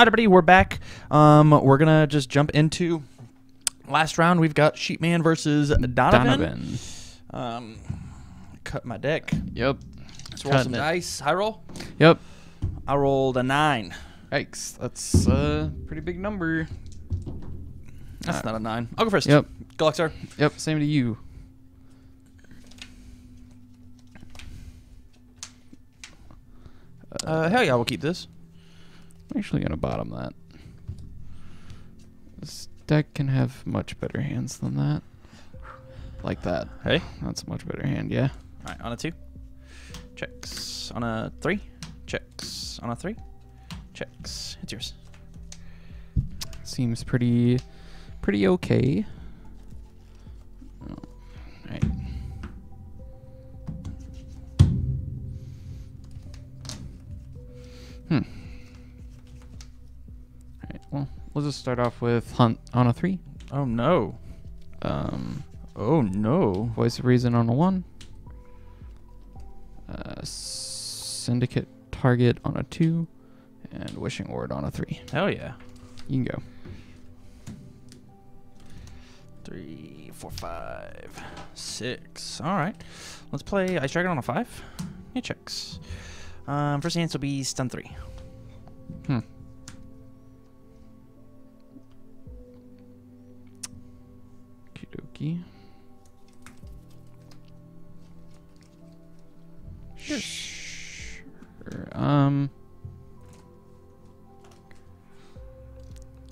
Everybody, we're back. Um, we're gonna just jump into last round. We've got Sheepman versus Donovan. Donovan. Um, cut my deck. Yep. Let's roll some it. dice. High roll. Yep. I rolled a nine. Yikes. That's a pretty big number. That's Alright. not a nine. I'll go first. Yep. Galaxar. Yep. Same to you. Uh, hell yeah, we'll keep this. I'm actually gonna bottom that. This deck can have much better hands than that. Like that. Hey. That's a much better hand, yeah. All right, on a two. Checks. On a three. Checks. On a three. Checks. It's yours. Seems pretty pretty okay. Oh, Right. Well, just start off with Hunt on a three. Oh no. Um Oh no. Voice of Reason on a one. Uh, Syndicate Target on a two. And Wishing Ward on a three. Hell yeah. You can go. Three, four, five, six. All right. Let's play Ice Dragon on a five. He checks. Um, first chance will be stun three. Hmm. Okie Sure. Um.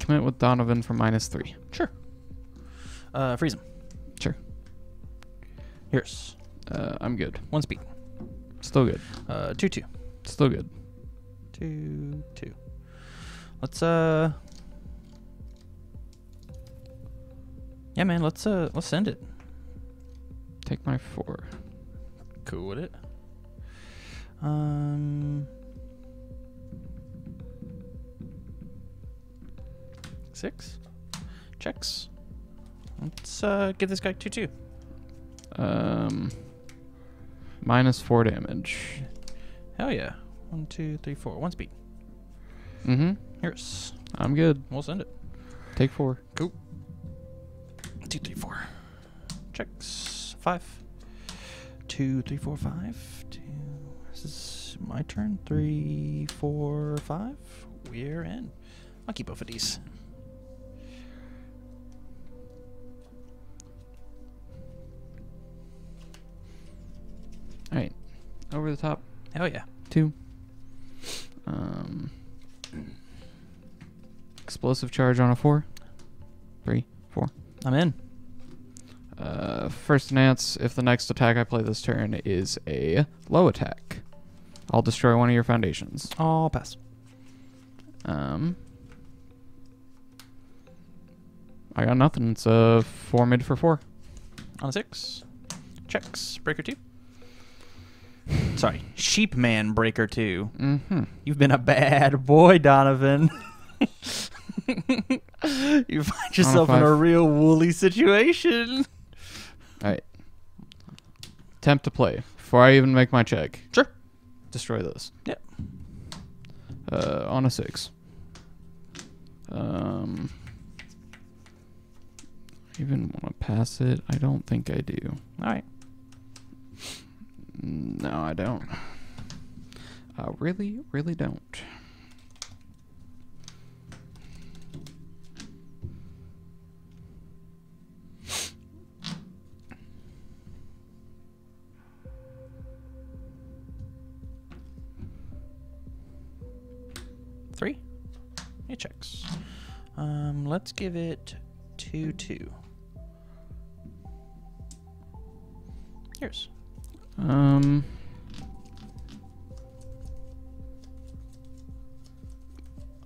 Commit with Donovan for minus three. Sure. Uh, freeze him. Sure. Yours. Uh, I'm good. One speed. Still good. Uh, two, two. Still good. Two, two. Let's uh. Yeah, man. Let's uh, let's send it. Take my four. Cool with it. Um. Six. Checks. Let's uh, give this guy two two. Um. Minus four damage. Hell yeah. One, two, three, four. One speed. Mm-hmm. Here's. I'm good. We'll send it. Take four. Two, three, four. Checks. Five. Two, three, four, five. Two. This is my turn. Three, four, five. We're in. I'll keep both of these. All right. Over the top. Hell yeah. Two. Um. Explosive charge on a four. Three. I'm in. Uh, first enhance, if the next attack I play this turn is a low attack, I'll destroy one of your foundations. I'll pass. Um, I got nothing. It's a four mid for four. On a six. Checks. Breaker two. Sorry. Sheepman breaker two. Mm-hmm. You've been a bad boy, Donovan. you find yourself in a real woolly situation. All right. Attempt to play before I even make my check. Sure. Destroy those. Yep. Uh, on a six. Um. Even want to pass it? I don't think I do. All right. No, I don't. I really, really don't. It checks. Um, let's give it two two. Yours. Um.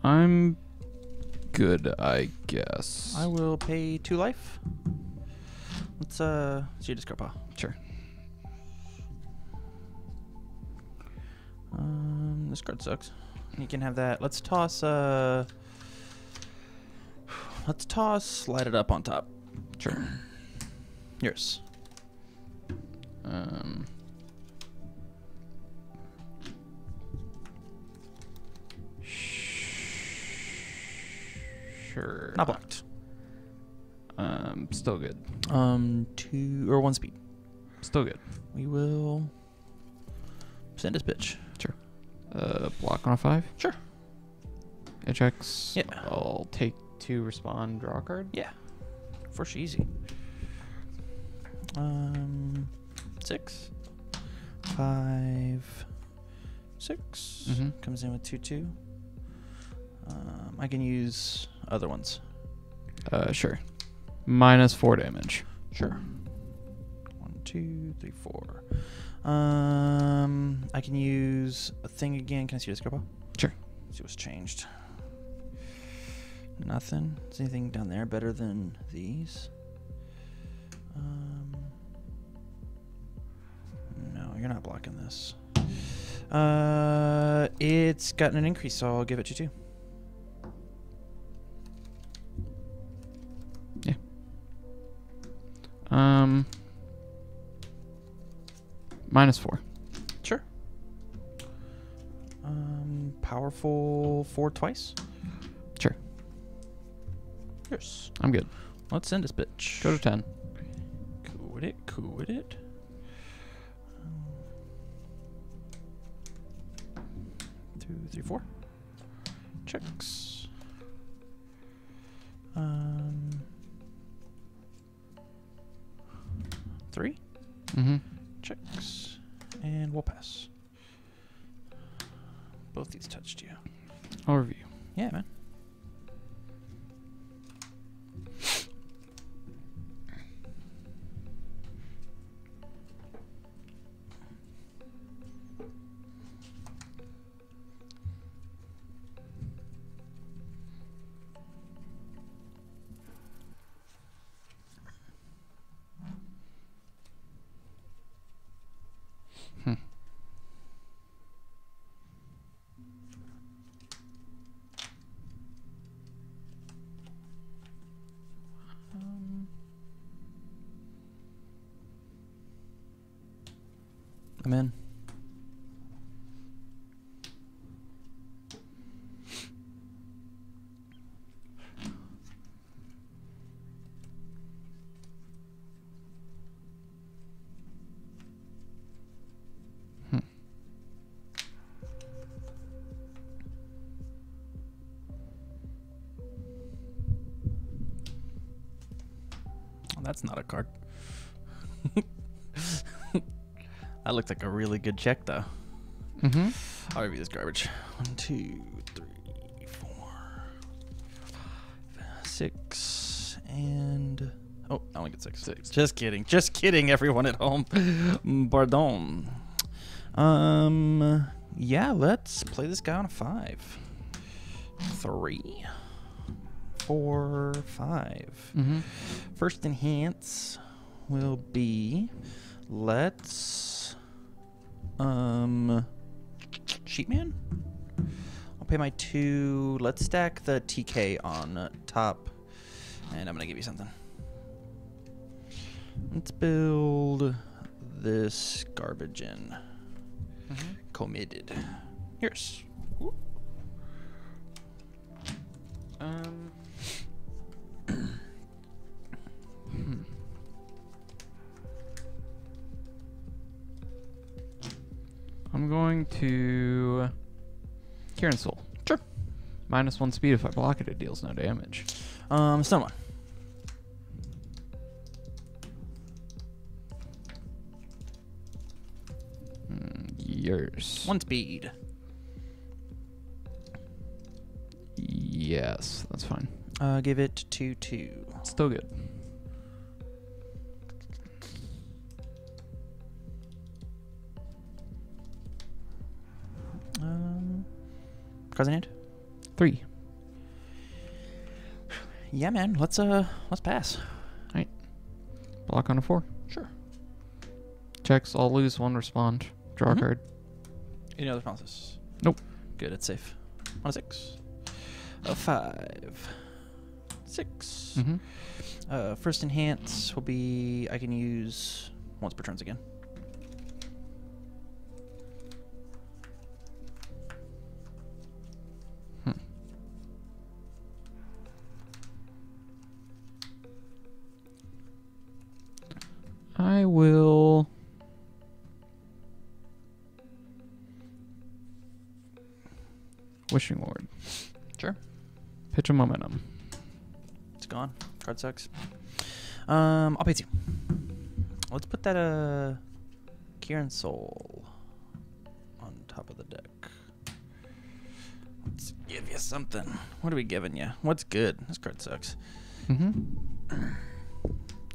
I'm good, I guess. I will pay two life. Let's uh see discard pile. Sure. Um, this card sucks. You can have that. Let's toss. Uh, let's toss. Slide it up on top. Sure. Yours. Um. Sure. Not blocked. Um, still good. Um, two or one speed. Still good. We will send this bitch. Uh, block on a five. Sure. It checks. Yeah. I'll take two, respond, draw a card. Yeah. For sure, easy. Um, six, five, six. Mhm. Comes in with two, two. Um, I can use other ones. Uh, sure. Minus four damage. Sure. One, two, three, four. Um, I can use a thing again. Can I see this, Grandpa? Sure. See what's changed. Nothing. Is anything down there better than these? Um, no, you're not blocking this. Uh, it's gotten an increase, so I'll give it to two. Um, minus four. Sure. Um, powerful four twice. Sure. Yes. I'm good. Let's send this bitch. Go to ten. Cool with it. Cool with it. Um, two, three, four. Checks. Um. Three. Mm-hmm. Checks. And we'll pass. Both these touched you. Overview. Yeah, man. That's not a card. that looked like a really good check, though. Mm-hmm. I'll review this garbage. One, two, three, four, five, six, and oh, I only get six. Six. Just kidding. Just kidding, everyone at home. Pardon. Um, yeah, let's play this guy on a five. Three, four, five. Mm-hmm. First enhance will be let's um sheepman. I'll pay my two. Let's stack the TK on top, and I'm gonna give you something. Let's build this garbage in. Mm-hmm. Committed. Here's. Um. I'm going to Kieran Soul. Sure. Minus one speed if I block it, it deals no damage. Um, stun one. Mm, yours. One speed. Yes, that's fine. Uh, give it to two. Still good. Um, cards in hand. Three. Yeah, man. Let's uh, let's pass. All right. Block on a four. Sure. Checks. I'll lose one. Respond. Draw Mhm. a card. Any other responses? Nope. Good. It's safe. On a six. A five. Six. Mm-hmm. Uh, first enhance will be I can use once per turns again. Wishing Ward. Sure. Pitch of Momentum. It's gone. Card sucks. Um, I'll pay two. Let's put that uh, Kieran Soul on top of the deck. Let's give you something. What are we giving you? What's good? This card sucks. Mm-hmm.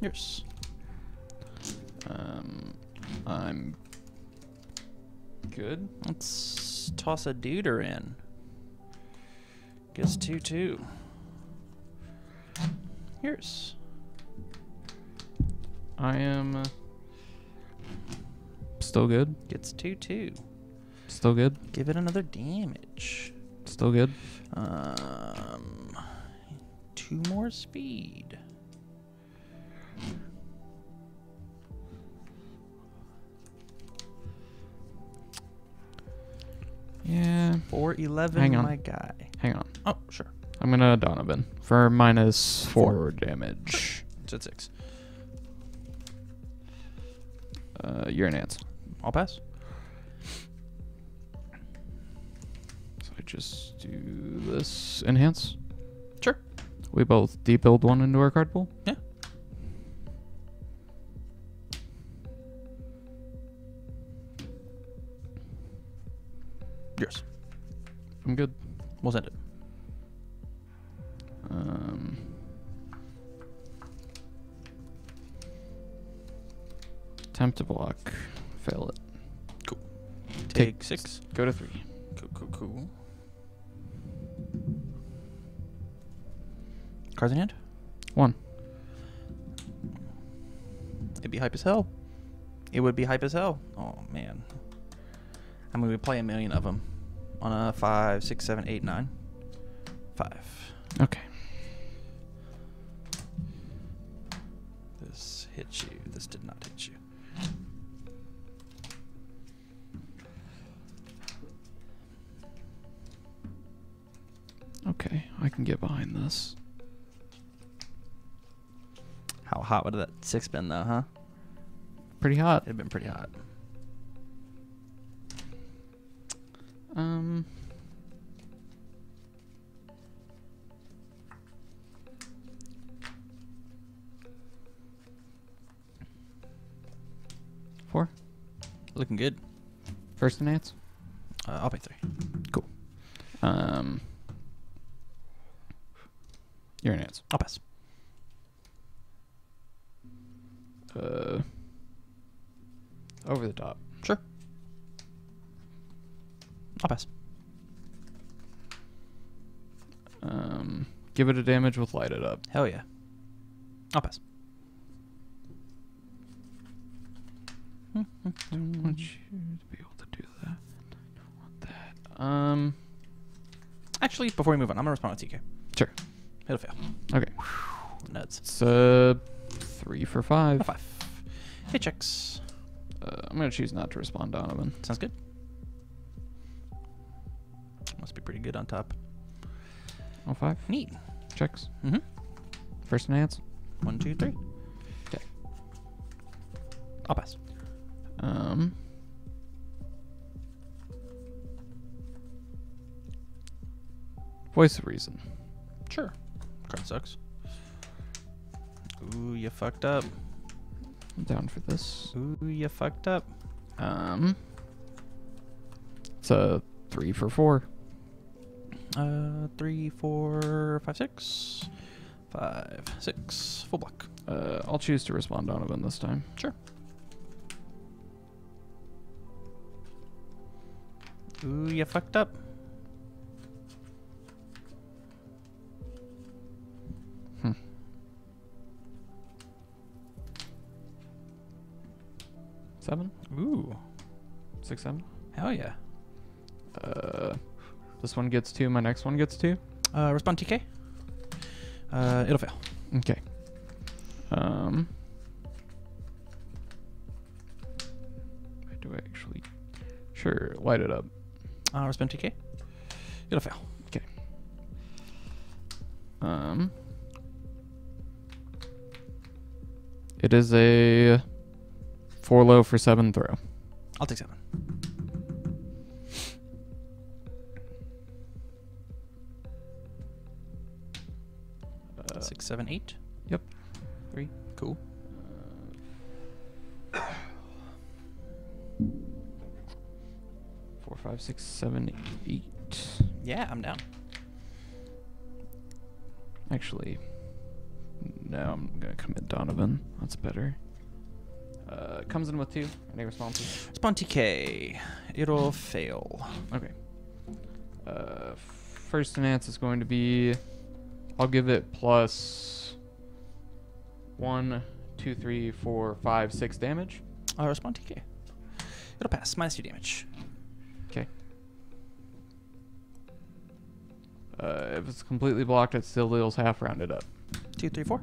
Yours. Um, I'm good. Let's toss a duder in. Gets two two. Here's. I am uh, still good. Gets two two. Still good. Give it another damage. Still good. Um, two more speed. Yeah. Four eleven. Hang on. my guy. Hang on. Oh, sure. I'm gonna Donovan for minus four, damage. It's at six. Uh, you're an ant. I'll pass. So I just do this enhance. Sure. We both debuild one into our card pool. Yeah. Yours. I'm good. We'll send it. Attempt to block. Fail it. Take, Take six. Go to three. Cool, cool, cool. Cards in hand? One. It'd be hype as hell. It would be hype as hell. Oh man. I mean, we play a million of them on a five, six, seven, eight, nine, five. Hot would that six been though, huh? Pretty hot. It'd been pretty hot. Um. Four. Looking good. First enhance. Uh, I'll pay three. Cool. Um. You're an ants. I'll pass. Uh. Over the top. Sure. I'll pass. Um. Give it a damage with light it up. Hell yeah. I'll pass. I don't want you to be able to do that. I don't want that. Um. Actually, before we move on, I'm gonna respond to TK. Sure. It'll fail. Okay. Nuts. Uh three for five. Five. Hit checks. Uh, I'm gonna choose not to respond, Donovan. Sounds good. Must be pretty good on top. Oh five. Neat. Checks. Mm-hmm. First enhance. One, two, three. Okay. I'll pass. Um. Voice of reason. Sure. Card sucks. Ooh, you fucked up. I'm down for this. Ooh, you fucked up. Um. It's a three for four. Uh, three, four, five, six. Five, six. Full block. Uh, I'll choose to respond, Donovan, this time. Sure. Ooh, you fucked up. Seven, Ooh, six, seven. hell yeah. Uh, this one gets two. My next one gets two. Uh, respond TK. Uh, it'll fail. Okay. Um. Do I actually? Sure, light it up. Uh, respond TK. It'll fail. Okay. Um. It is a Four low for seven throw. I'll take seven. Uh, six, seven, eight. Yep. Three. Cool. Four, five, six, seven, eight. Yeah, I'm down. Actually, no, I'm gonna commit Donovan. That's better. Uh, comes in with two. Any responses? Spawn TK. It'll fail. Okay. Uh, first enhance is going to be. I'll give it plus one, two, three, four, five, six damage. Uh, respond TK. It'll pass. Minus two damage. Okay. Uh, if it's completely blocked, it still deals half rounded up. Two, three, four.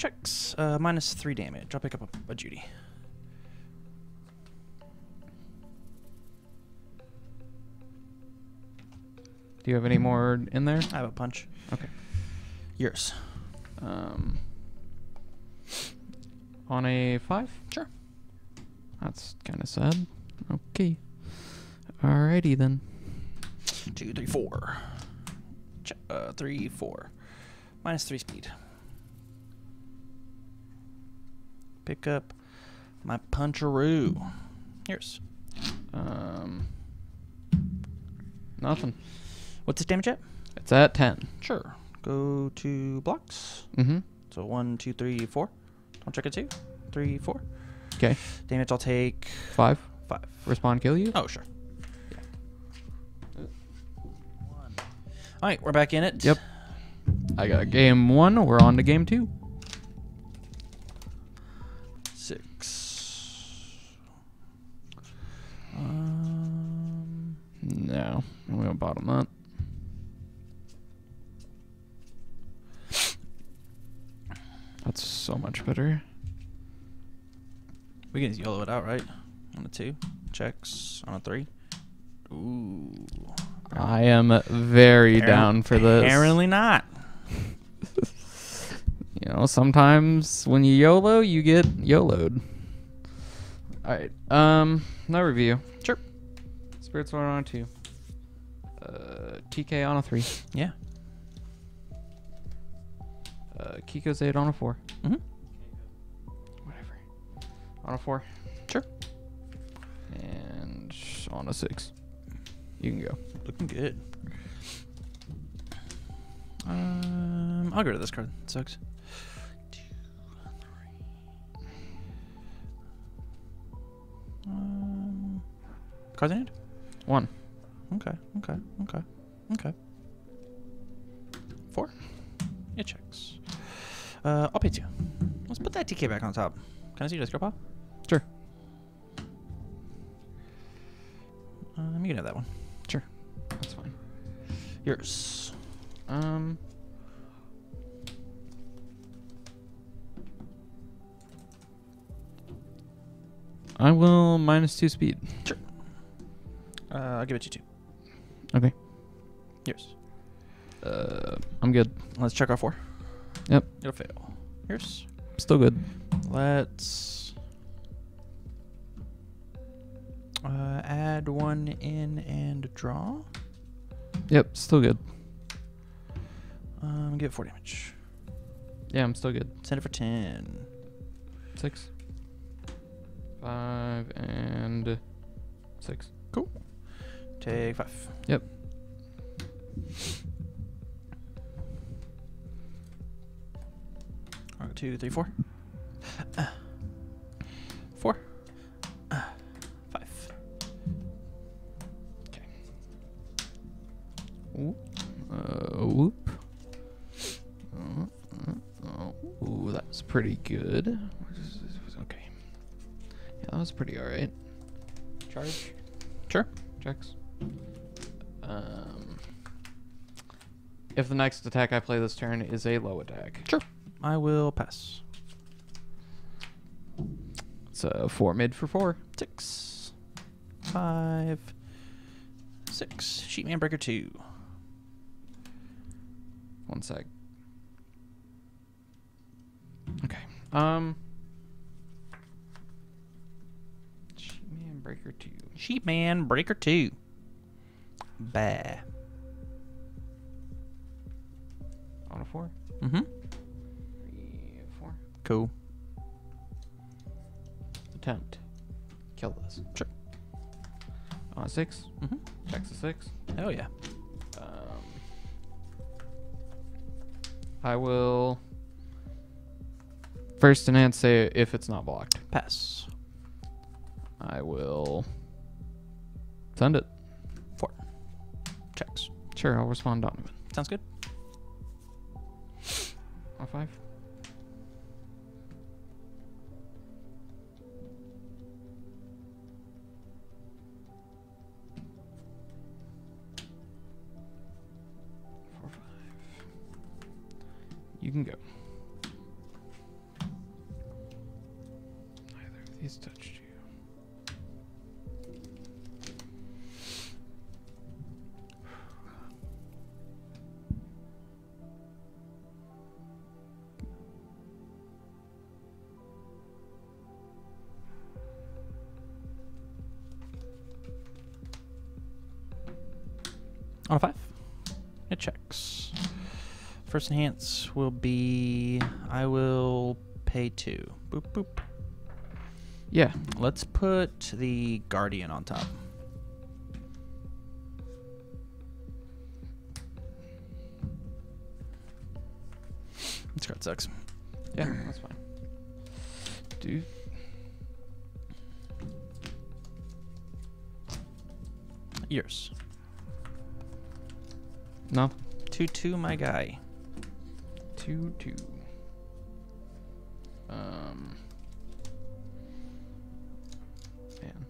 Checks. Uh, minus three damage. I'll pick up a, a Judy. Do you have any more in there? I have a punch. Okay. Yours. Um, on a five? Sure. That's kind of sad. Okay. Alrighty then. Two, three, four. Ch- uh, three, four. Minus three speed. Pick up my puncheroo. Here's Um, nothing. What's its damage at? It's at 10. Sure. Go to blocks. Mm-hmm. So one, two, three, four. Don't check it two. Three, four. Okay. Damage I'll take Five. five. Respond, kill you? Oh, sure. All right, we're back in it. Yep. I got game one. We're on to game two. No. We don't bottom that. That's so much better. we can just YOLO it out, right? On a two. Checks. On a three. Ooh. I am very down for this. Apparently not. You know, sometimes when you YOLO, you get YOLO'd. Alright. Um, no review. Sure. Spirits Sword on a two. Uh, TK on a three. Yeah. Uh, Kiko's eight on a four. Mm-hmm. Whatever. On a four. Sure. And on a six. You can go. Looking good. Um, I'll go to this card. sucks. Two, three. Um, cards in hand. One. Okay. Okay. Okay. Okay. Four. It checks. Uh, I'll pay two. Let's put that TK back on top. Can I see your disco pop? Sure. Um, you can have that one. Sure. That's fine. Yours. Um. I will minus two speed. Uh, I'll give it to you two. Okay. Yours. Uh, I'm good. Let's check our four. Yep. It'll fail. Yours. Still good. Let's uh, add one in and draw. Yep. Still good. Um, give it four damage. Yeah, I'm still good. Send it for ten. Six. Five and six. Take five. Yep. All right, two, three, four. Uh, four. Uh, five. Whoop. Uh, whoop. Uh, uh, uh, ooh, that was pretty good. Okay. Yeah, that was pretty alright. Charge. Sure. Checks. Um, if the next attack I play this turn is a low attack, Sure. I will pass. it's a four mid for four. Six. Five. Six. Sheepman Breaker two. One sec. Okay. Um. Man, breaker two. Sheepman Breaker two. Bah. On a four. Mm-hmm. Three, four. Cool. Attempt. Kill this. Sure. On a six. Mm-hmm. Checks a six. Hell yeah. Um, I will first and enhance say if it's not blocked. Pass. I will send it. Checks. Sure, I'll respond Donovan. Sounds good. On five. Four, five. You can go. Neither of these touched On a five. It checks. First enhance will be I will pay two. Boop boop. Yeah. Let's put the guardian on top. This card sucks. Yeah, that's fine. Dude. Yours. No. Two two, my guy. Two two. Um. Man.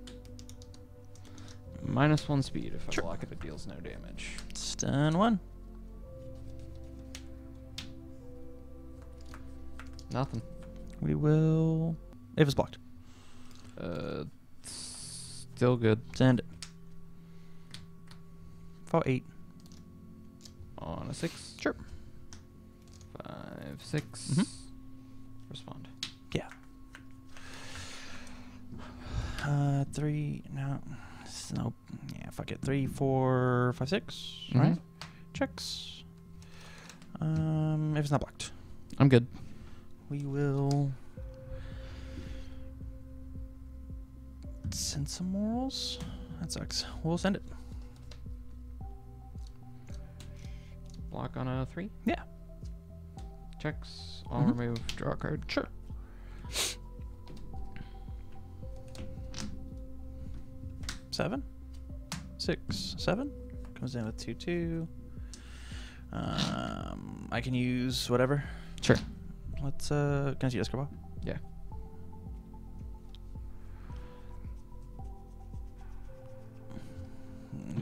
Minus one speed if Sure. I block it, it deals no damage. Stun one. Nothing. We will. If it's blocked, Uh, still good. send it. Fall eight. A six. Sure. Five, 6 Mhm. Respond. Yeah. Uh, three. No. Nope. Yeah, fuck it. Three, four, five, six. Right. Mhm. Checks. Um, if it's not blocked, I'm good. we will send some morals. That sucks. We'll send it. Block on a three. Yeah. Checks. I'll Mhm. remove draw card. Sure. Seven, six, seven comes in with two, two. Um, I can use whatever. Sure. Let's uh, can I see Escobar? Yeah.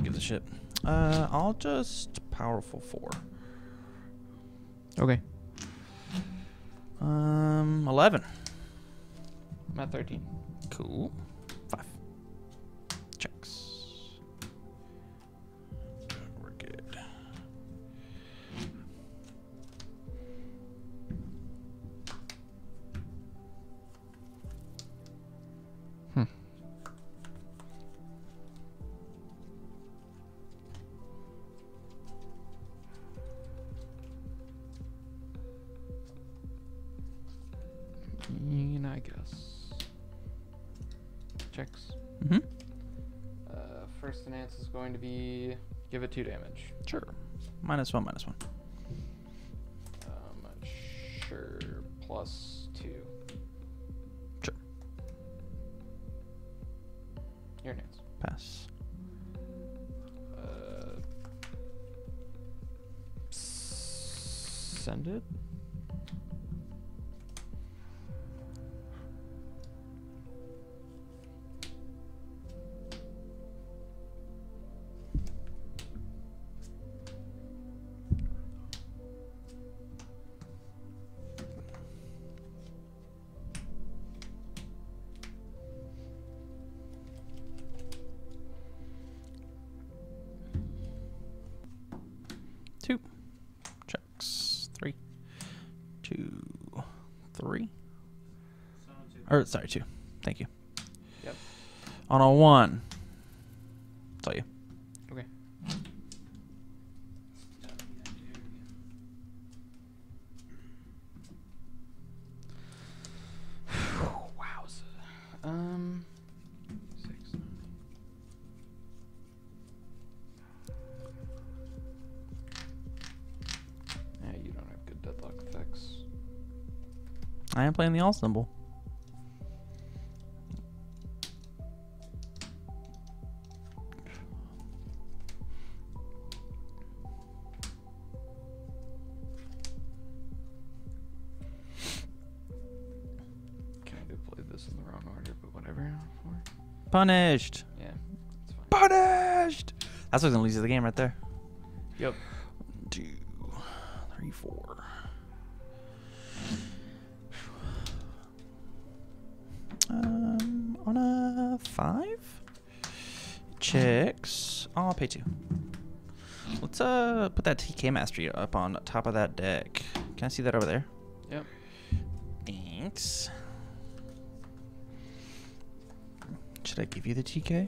Give the shit? Uh, I'll just powerful four. Okay. Um, eleven. I'm at 13. Cool. To be give it two damage. Sure. Minus one, minus one. Or sorry, two. Thank you. Yep. On a one. Tell you. Okay. wow. Um. Yeah, you don't have good deadlock. I am playing the all symbol. Punished. Yeah, it's fine. Punished. That's what's gonna lose you the game right there. Yep. Two, three, four. Um, on a five. Checks. Oh, I'll pay two. Let's uh put that TK mastery up on top of that deck. Can I see that over there? Yep. Thanks. Should I give you the TK?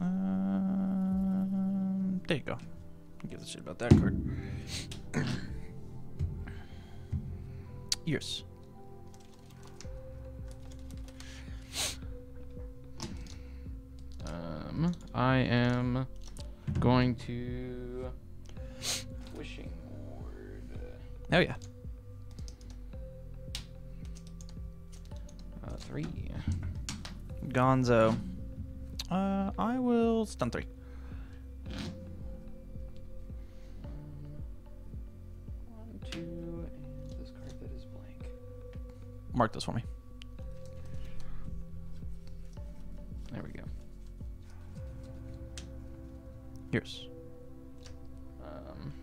Um, there you go. Give a shit about that card. Yours. Um, I am going to wishing ward. Oh yeah. Three. Gonzo. Uh, I will stun three. One, two, and this card that is blank. Mark this for me. There we go. Yours. Um,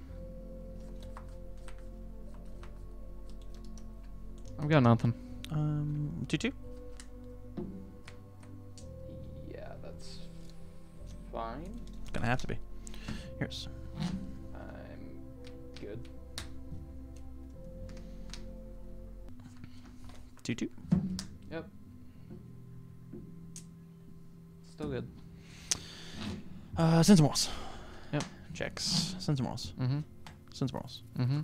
I've got nothing. Um, two two. Gonna have to be. Here's. I'm good. Two two. Yep. Still good. Uh, send some walls. Yep. Checks. Send some walls. Mm-hmm. Send some walls. Mm-hmm.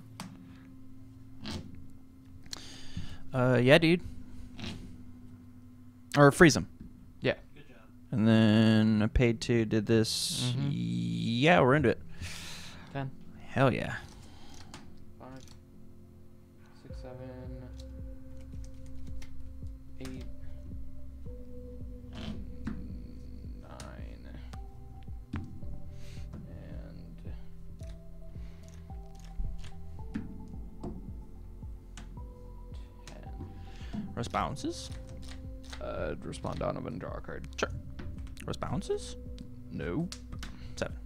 Uh, yeah, dude. Or freeze him. Yeah. And then I paid two. Did this. Mhm. Yeah, we're into it. Ten. Hell yeah. Five. Six, seven. Eight. And ten. Rest bounces. Uh, respond Donovan, draw a card. Sure. Rest bounces. Nope. Seven.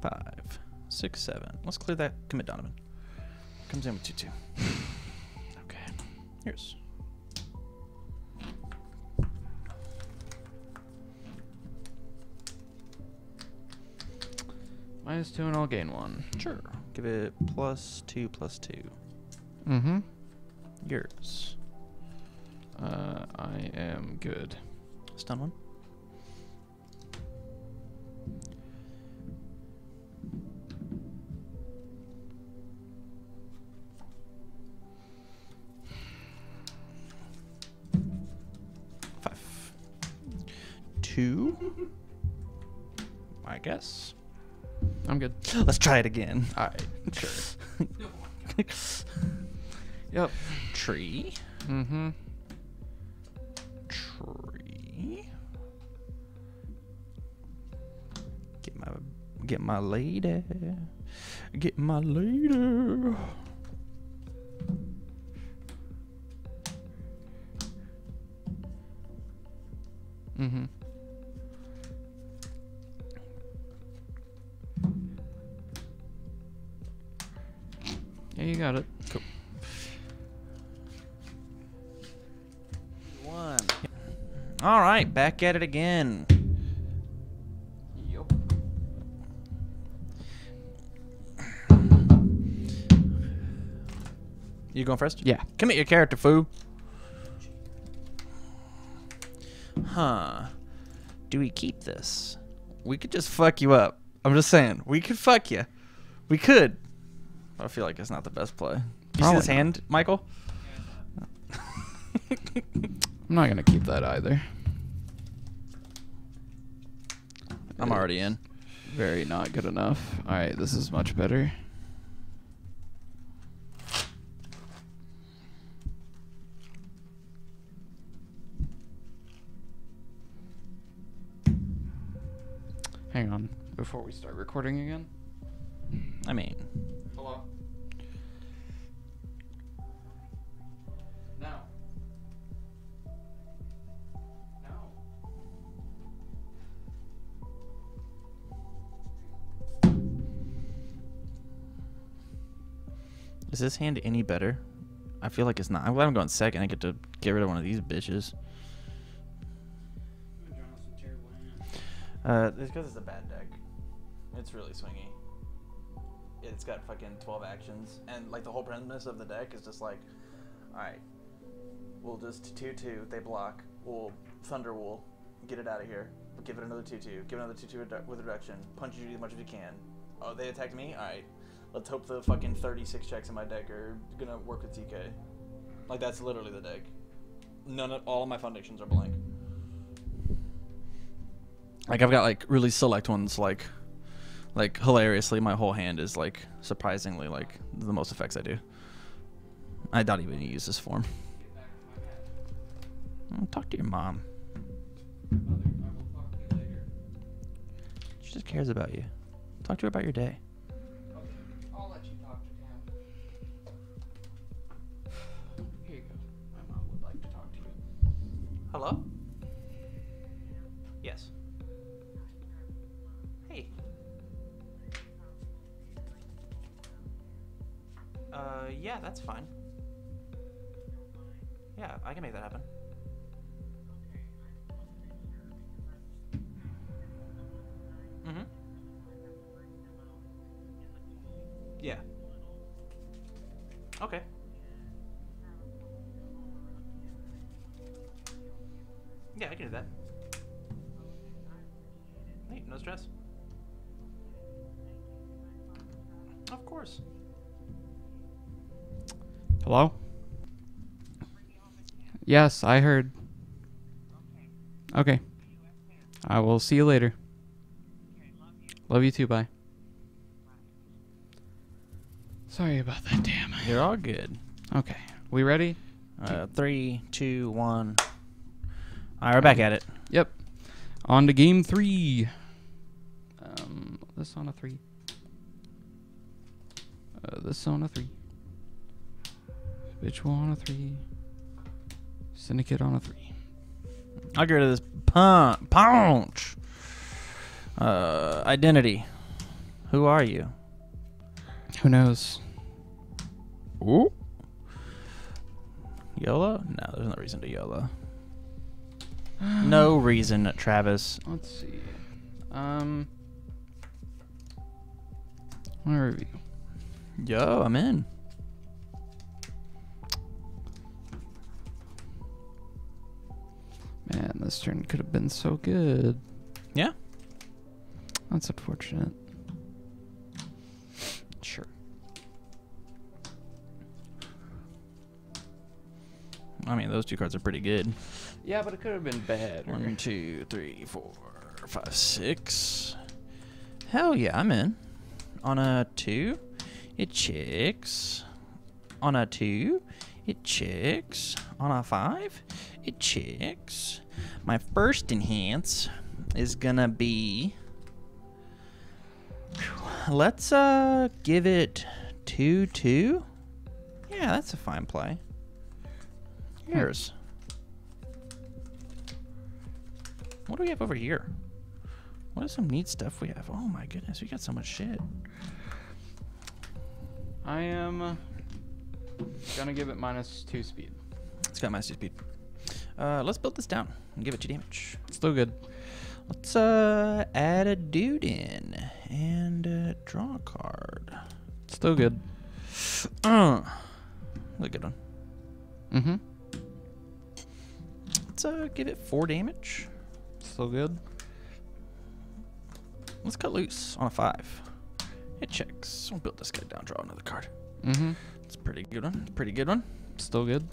Five. Six, seven. Let's clear that. Commit Donovan. Comes in with two two. Okay. Here's. Minus two and I'll gain one. Sure. Give it plus two plus two. Mm-hmm. Yours. Uh, I am good. Stun one. Guess. I'm good. Let's try it again. Alright, sure. Yep. Tree. Mm-hmm. Tree. Get my get my lady. Get my lady. Mm-hmm. Back at it again. Yup. You going first? Yeah. Commit your character, foo. Huh. Do we keep this? We could just fuck you up. I'm just saying. We could fuck you. We could. I feel like it's not the best play. You see Probably this not. hand, Michael? I'm not gonna keep that either. I'm already in. Very not good enough. Alright, this is much better. Hang on, before we start recording again? I mean... Hello? Is this hand any better? I feel like it's not. I'm glad I'm going second. I get to get rid of one of these bitches. Uh, it's because it's a bad deck. It's really swingy. It's got fucking 12 actions, and like the whole premise of the deck is just like, alright, we'll just 2 2, they block, we'll Thunder Wool, get it out of here, give it another 2 2, give another 2 2 redu- with reduction, punch you as much as you can. Oh, they attacked me? Alright, let's hope the fucking 36 checks in my deck are gonna work with TK. Like, that's literally the deck. None of all of my foundations are blank. Like I've got like really select ones like like hilariously my whole hand is like surprisingly like the most effects I do. I don't even use this form. Mm, Talk to your mom. She just cares about you. Talk to her about your day. Hello? Yes. Hey. Uh, yeah, that's fine. Yeah, I can make that happen. Mm-hmm. Yeah. Okay. Yeah, I can do that. Hey, no stress. Of course. Hello? Yes, I heard. Okay. I will see you later. Love you too, bye. Sorry about that, damn. You're all good. Okay. We ready? Uh, three, two, one. All right, we're back at it. Yep. On to game three. Um, this on a three. Uh, this on a three. Bitch on a three. Syndicate on a three. I'll get rid of this punch. Punch. Uh, identity. Who are you? Who knows? Ooh. YOLO? No, there's no reason to YOLO. No reason, Travis. Let's see. Um. Where review? Yo, I'm in. Man, this turn could have been so good. Yeah. That's unfortunate. Sure. I mean, those two cards are pretty good. Yeah, but it could have been bad. One, two, three, four, five, six. Hell yeah, I'm in. On a two, it checks. On a two, it checks. On a five, it checks. My first enhance is gonna be. Let's uh give it two two. Yeah, that's a fine play. Here's. What do we have over here? What is some neat stuff we have? Oh my goodness, we got so much shit. I am uh, gonna give it minus two speed. It's got master speed. Uh, let's build this down and give it two damage. Still good. Let's uh add a dude in and uh, draw a card. Still good. Uh, a good one. Mm-hmm. Let's uh give it four damage. Still good. Let's cut loose on a five. It checks. We'll build this guy down. Draw another card. Mm-hmm. It's a pretty good one. Pretty good one. Still good.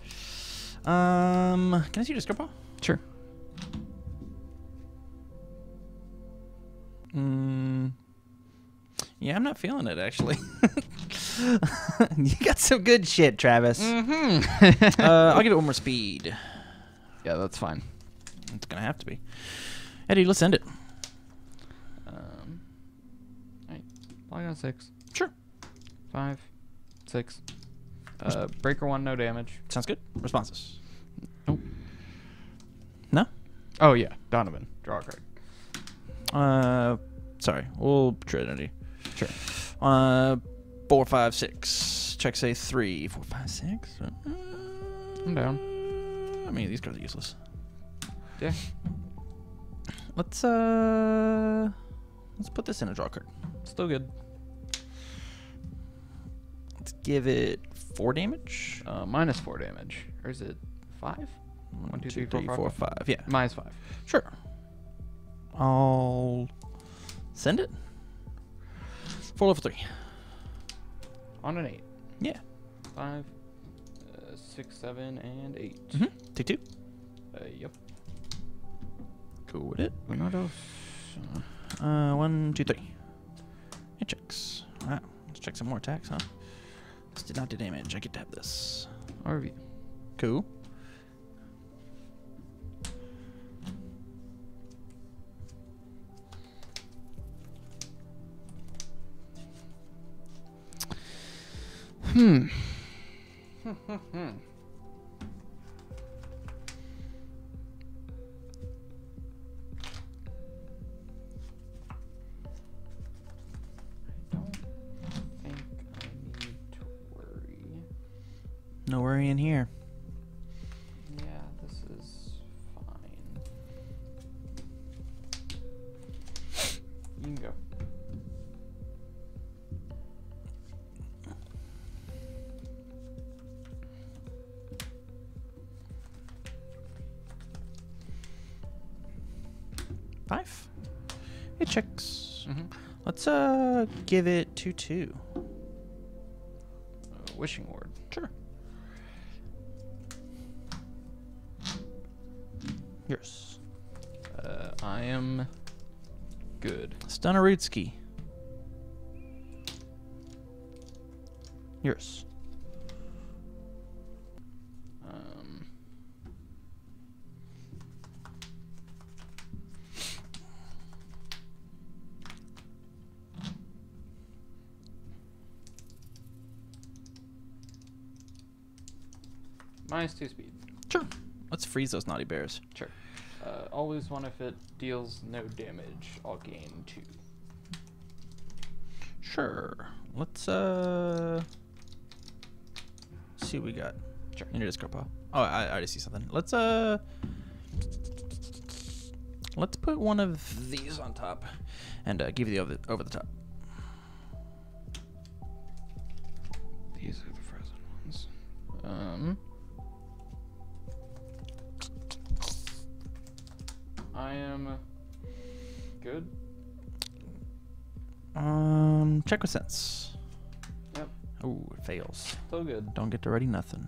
Um, can I see your discard ball? Sure. Mm, yeah, I'm not feeling it actually. you got some good shit, Travis. Mm-hmm. uh, I'll give it one more speed. yeah, that's fine. It's gonna have to be. Eddie, let's end it. Um, got six. Sure. Five, six. Uh, breaker one, no damage. Sounds good. Responses. Nope. No? Oh yeah, Donovan. Draw a card. Uh, sorry. We'll Trinity. Sure. Uh, four, five, six. Check say three, four, five, six. Uh, I'm down. I mean, these cards are useless. Yeah. Let's uh, let's put this in a draw card. Still good. Let's give it four damage. Uh, minus four damage. Or is it five? One, two, three, four, five, four, five. Yeah, Minus five. sure. I'll send it. Four level three. On an eight. Yeah. Five, uh, six, seven, and 8 Mm-hmm. Take two. Uh, yep. Cool with it. Uno, dos. Uh, Uh, one, two, three. It checks. Alright, let's check some more attacks, huh? This did not do damage. I get to have this. RV. Cool. Hmm. No worry in here. Yeah, this is fine. You can go. Five. It checks. Mm-hmm. Let's uh give it two two. Uh, wishing ward. Sure. Yours. Uh, I am good. Stunnerudski. Yours. Um, minus two speed. Sure. Let's freeze those naughty bears. Sure. Uh, always one if it deals no damage. I'll gain two. Sure. Let's uh see what we got. Sure. In your discard pile. Oh, I, I already see something. Let's uh let's put one of these on top and uh, give you the over, over the top. These are the frozen ones. Um. I am good. Um, check with sense. Yep. Oh, it fails. Still good. Don't get to ready nothing.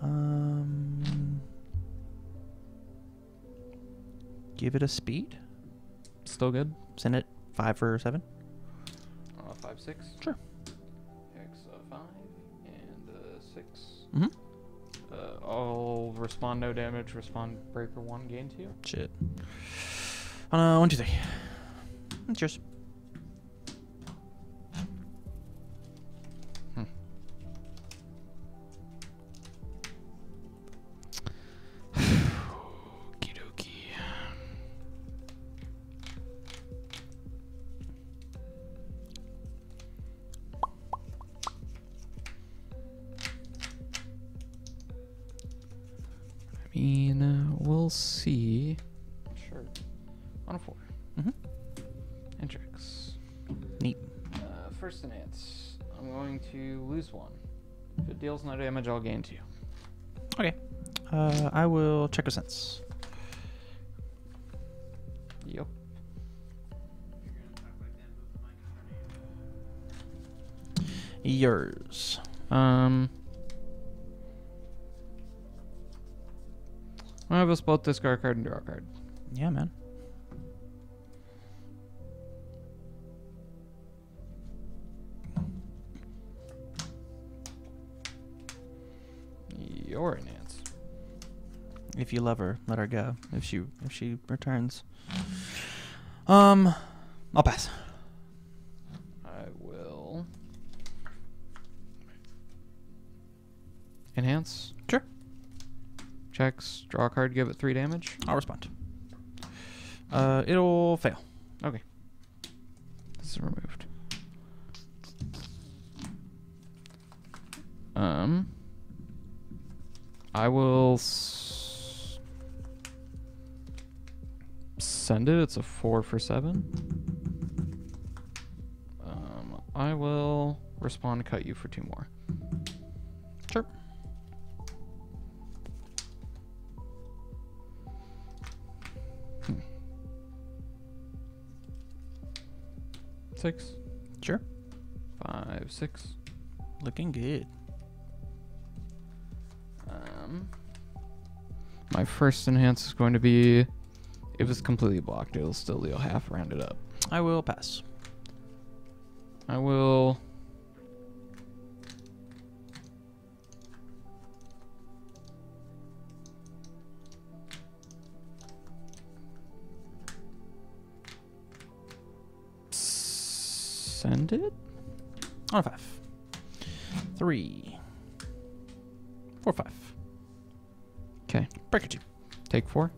Um, give it a speed. Still good. Send it five or seven. Uh, five six. Sure. X uh, five and uh, six. Mm-hmm. I'll respond no damage. Respond breaker one. Gain two. Shit. Uh, one, two, three. It's deals no damage, I'll gain two. Okay. Uh, I will check with sense. Yep. Yours. Um. I have us both discard a card and draw a card. Yeah, man. If you love her, let her go. If she if she returns. Um I'll pass. I will. Enhance. Sure. Checks. Draw a card. Give it three damage. I'll respond. Uh it'll fail. Okay. This is removed. Um. I will send it. It's a four for seven. Um, I will respond. Cut you for two more. Sure. Six, Sure. five, six. Looking good. Um, my first enhance is going to be if it's completely blocked, it'll still deal half rounded it up. I will pass. I will. Send it? On a five. Three. Four five. Okay. Breaker two. Take. Four.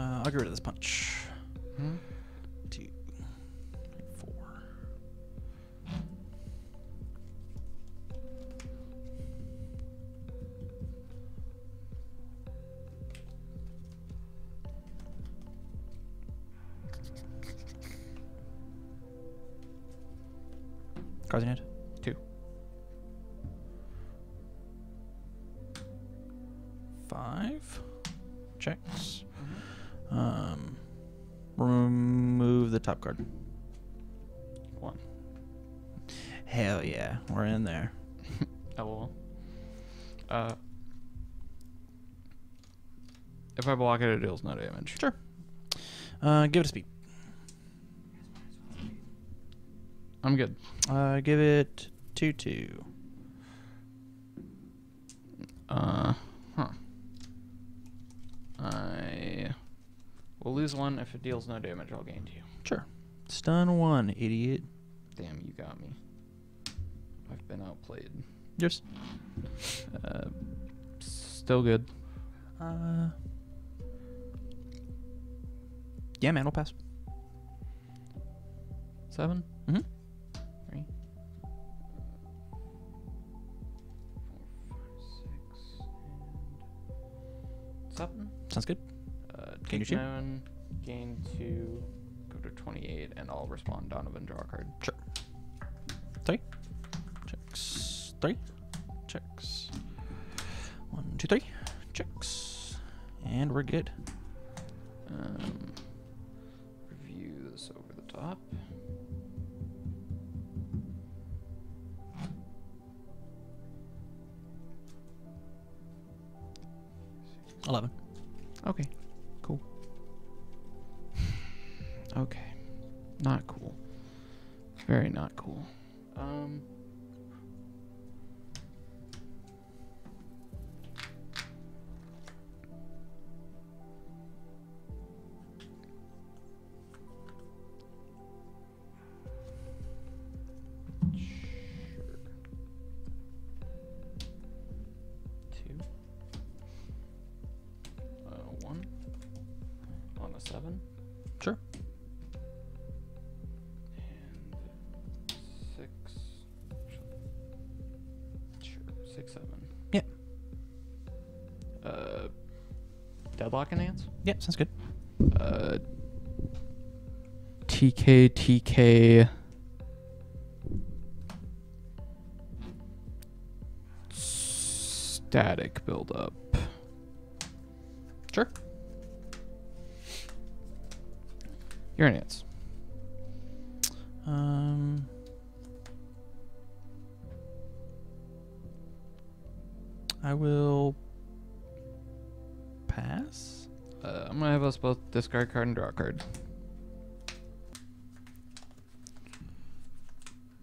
Uh, I'll get rid of this punch. Hmm? Card. One. Hell yeah, we're in there. LOL. Uh, if I block it, it deals no damage. Sure. Uh, give it a speed. I'm good. Uh, give it two two. Uh, huh. I will lose one. If it deals no damage, I'll gain two. Sure. Stun one, idiot. Damn, you got me. I've been outplayed. Yours. Uh, still good. Uh. Yeah, man, we'll pass. Seven. Mhm. Three. Four, five, six, and seven. Sounds good. Uh, your take two. nine, gain two, go to 28, and I'll respond Donovan draw a card. Sure. Three. Checks. Three. Checks. One, two, three. Checks. And we're good. Um, review this over the top. Yeah, sounds good. Uh, TK TK. Static buildup. Have us both discard card and draw a card.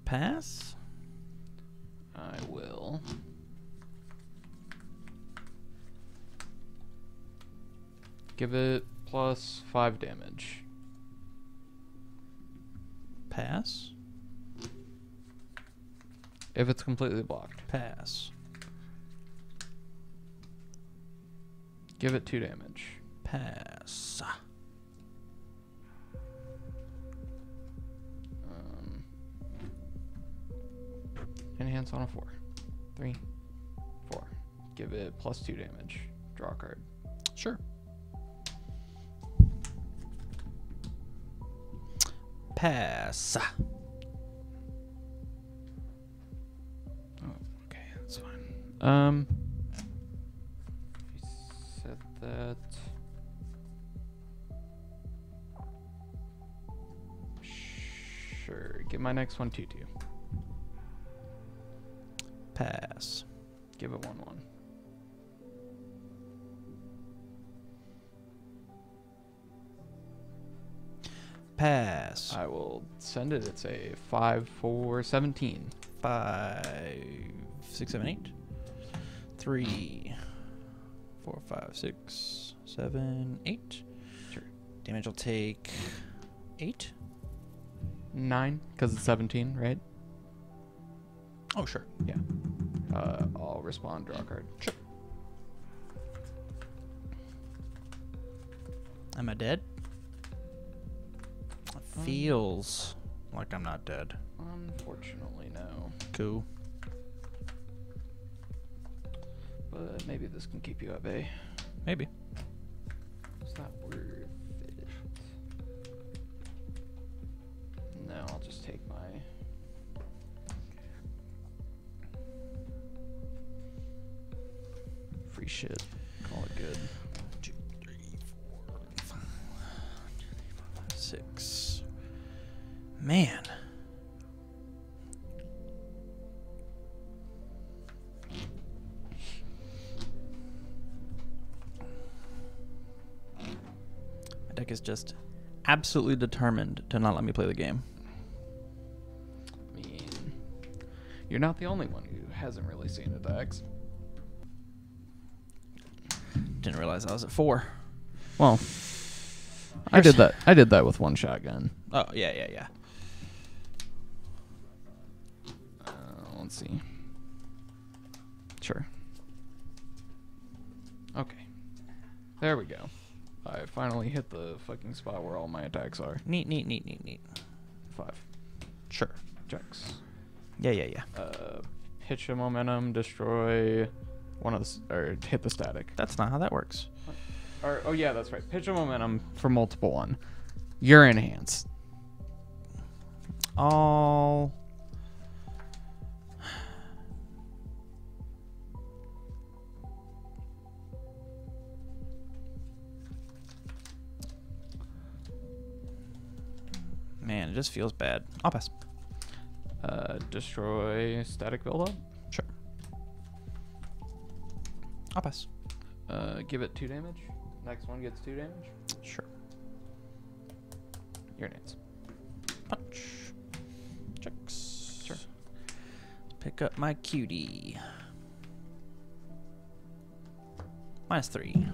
Pass. I will. Give it plus five damage. Pass. If it's completely blocked. Pass. Give it two damage. Pass. Um, enhance on a four. Three. Four. Give it plus two damage. Draw a card. Sure. Pass. Oh, okay, that's fine. Um, My next one two two. Pass. Give it one one. Pass. I will send it. It's a five four seventeen. Five, six, seven, eight. Three, four, five, six, seven, eight. Sure. Damage will take eight. Nine, because it's seventeen, right? Oh, sure. Yeah. Uh, I'll respond. Draw a card. Sure. Am I dead? It Um, feels like I'm not dead. Unfortunately, no. Cool. But maybe this can keep you at bay. Maybe. It's not worth it. No, I'll just take my. Free shit. Call it good. Two, three, four, five. Two, three, four, five, six. Man. My deck is just absolutely determined to not let me play the game. You're not the only one who hasn't really seen attacks. Didn't realize I was at four. Well, I did that. I did that with one shotgun. Oh, yeah, yeah, yeah. Uh, let's see. Sure. Okay. There we go. I finally hit the fucking spot where all my attacks are. Neat, neat, neat, neat, neat. Five. Sure. Checks. Yeah, yeah, yeah. Uh, pitch a momentum, destroy one of the, or hit the static. That's not how that works. Or, oh yeah, that's right. Pitch a momentum for multiple one. You're enhanced. All. Man, it just feels bad. I'll pass. Uh, destroy static buildup. Sure. I'll pass. Uh, give it two damage. Next one gets two damage. Sure. You're enhanced. Punch. Checks. Sure. Pick up my cutie. Minus three.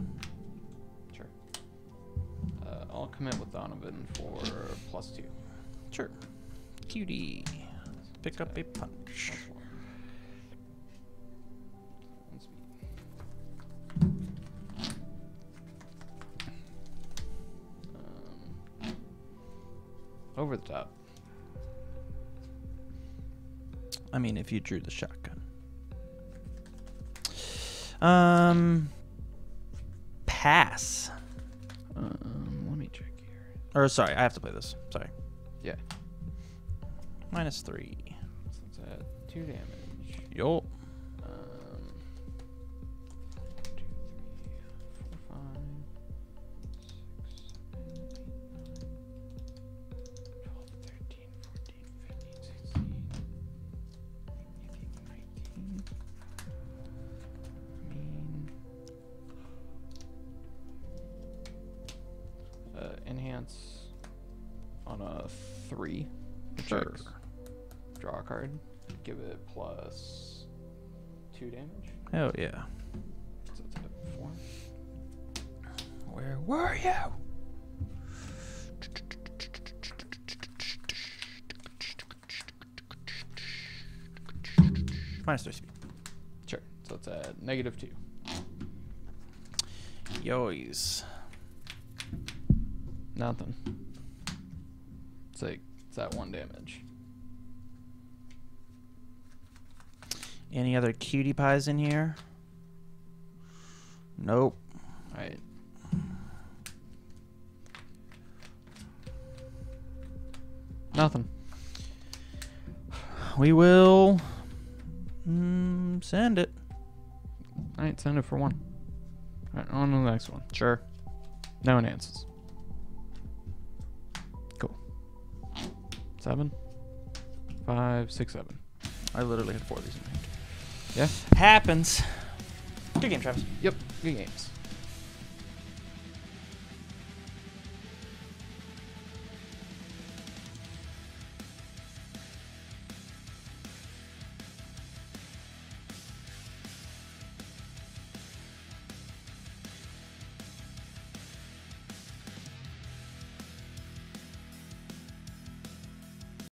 Sure. Uh, I'll commit with Donovan for plus two. Sure. Cutie. Pick up a punch. Plus four. One speed. Um, over the top. I mean, if you drew the shotgun. Um. Pass. Um, let me check here. Or sorry, I have to play this. Sorry. Yeah. Minus three two damage. Yo. Um, one, two, three, four, five, six, seven, eight, nine, 12, 13, 14, 15, 16, 18, 19. I mean, uh, enhance on a three. Sure. Draw a card. Give it plus two damage. Hell yeah. So it's at four. Where were you? Minus three speed. Sure. So it's at negative two. Yoys. Nothing. It's like it's that one damage. Any other cutie pies in here? Nope. Alright. Nothing. We will mm, send it. Alright, send it for one. Alright, on to the next one. Sure. No one answers. Cool. Seven. Five, six, seven. I literally had four of these in my. Yeah? Happens. Good game, Travis. Yep. Good games.